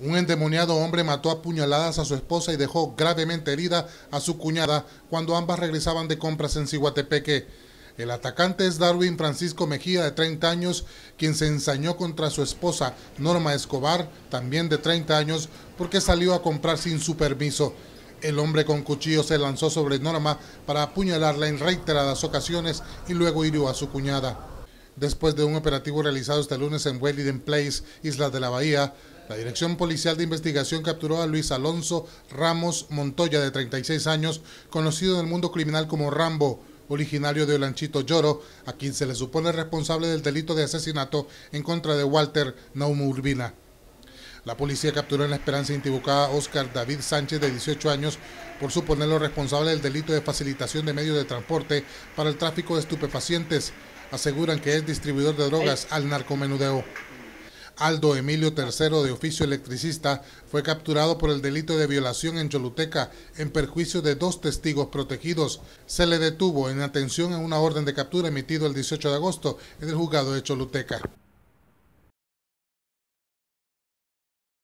Un endemoniado hombre mató a puñaladas a su esposa y dejó gravemente herida a su cuñada cuando ambas regresaban de compras en Ciguatepeque. El atacante es Darwin Francisco Mejía, de 30 años, quien se ensañó contra su esposa Norma Escobar, también de 30 años, porque salió a comprar sin su permiso. El hombre con cuchillo se lanzó sobre Norma para apuñalarla en reiteradas ocasiones y luego hirió a su cuñada. Después de un operativo realizado este lunes en Wellington Place, Isla de la Bahía, la Dirección Policial de Investigación capturó a Luis Alonso Ramos Montoya, de 36 años, conocido en el mundo criminal como Rambo, originario de Olanchito Lloro, a quien se le supone responsable del delito de asesinato en contra de Walter Naumo Urbina. La policía capturó en la Esperanza Intibucada a Oscar David Sánchez, de 18 años, por suponerlo responsable del delito de facilitación de medios de transporte para el tráfico de estupefacientes. Aseguran que es distribuidor de drogas al narcomenudeo. Aldo Emilio III, de oficio electricista, fue capturado por el delito de violación en Choluteca en perjuicio de dos testigos protegidos. Se le detuvo en atención a una orden de captura emitido el 18 de agosto en el juzgado de Choluteca.